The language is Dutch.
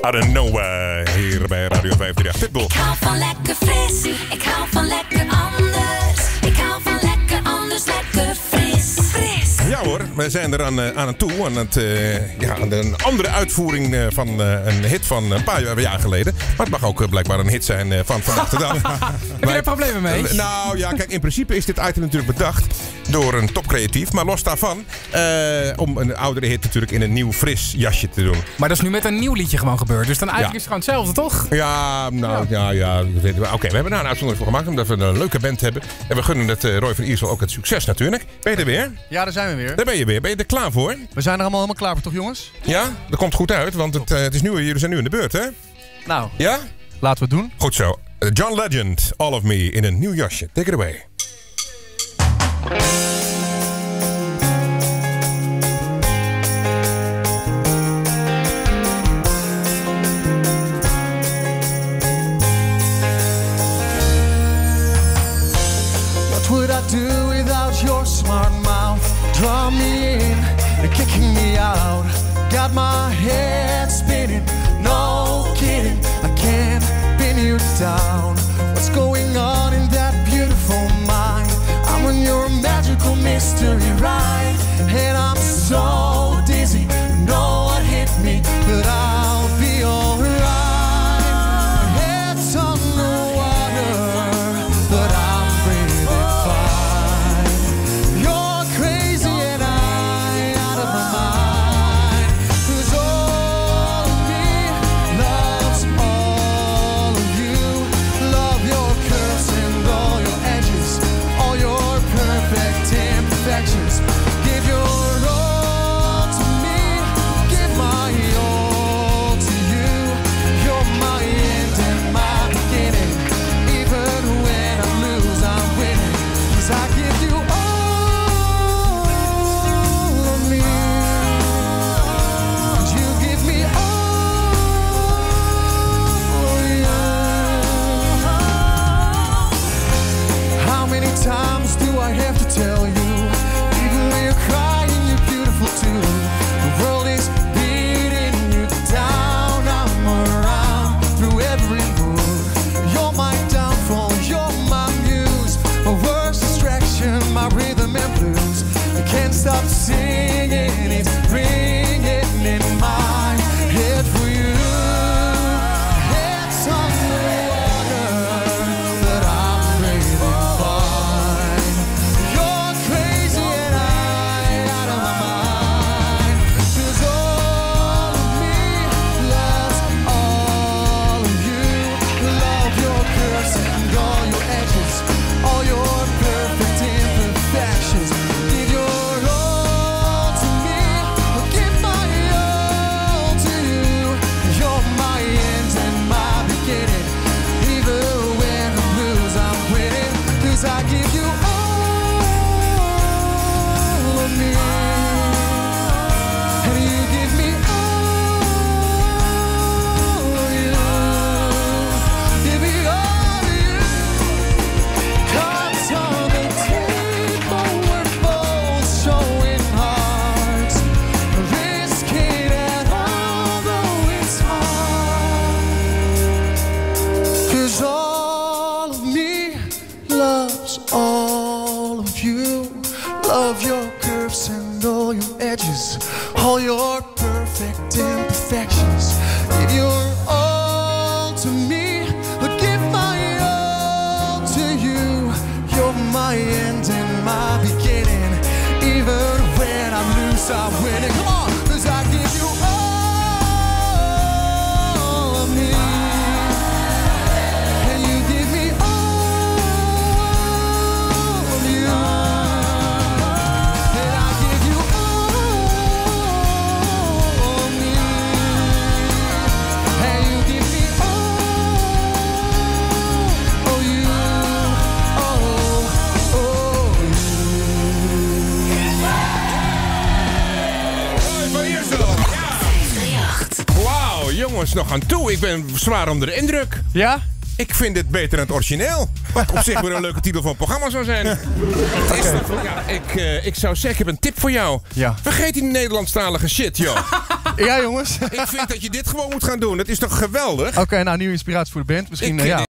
Out of nowhere, hier bij Radio 538. Pitbull. Ik hou van lekker fris. Ik hou van lekker anders. Ik hou van we zijn er aan, eh, aan toe. Aan, het, eh, ja, aan een andere uitvoering eh, van eh, een hit van een paar jaar geleden. Maar het mag ook blijkbaar een hit zijn van vandaag de dag. Heb je er problemen mee? Nou ja, kijk, in principe is dit item natuurlijk bedacht door een topcreatief. Maar los daarvan, eh, om een oudere hit natuurlijk in een nieuw fris jasje te doen. Maar dat is nu met een nieuw liedje gewoon gebeurd. Dus dan eigenlijk Ja. is het gewoon hetzelfde, toch? Ja, nou ja, ja. we. Oké, we hebben daar een uitzondering voor gemaakt omdat we een leuke band hebben. En we gunnen het eh, Roy van Iersel ook het succes natuurlijk. Ben je er weer? Ja, daar zijn we weer. Daar ben je weer. Ben je er klaar voor? We zijn er allemaal helemaal klaar voor, toch jongens? Ja? Dat komt goed uit, want het, eh, het is nu, jullie zijn nu in de beurt, hè? Nou, Ja? laten we het doen. Goed zo. John Legend, All of Me in een nieuw jasje. Take it away. What would I do without your smart mouth? Draw me in kicking me out. Got my head spinning, no kidding. I can't pin you down. What's going on in that beautiful mind? I'm on your magical mystery ride, singing, it's ringing Love your curves and all your edges, all your perfect imperfections. Give your all to me, but give my all to you. You're my end and my beginning. Even when I lose, I'm winning. Jongens, nog aan toe. Ik ben zwaar onder de indruk. Ja? Ik vind dit beter dan het origineel. Wat op zich weer een leuke titel van het programma zou zijn. Is ja, ik, eh, ik zou zeggen, ik heb een tip voor jou. Ja. Vergeet die Nederlandstalige shit, joh. Ja, jongens. Ik vind dat je dit gewoon moet gaan doen. Dat is toch geweldig? Oké, nou, nieuwe inspiratie voor de band. Misschien, Ik- eh, ja.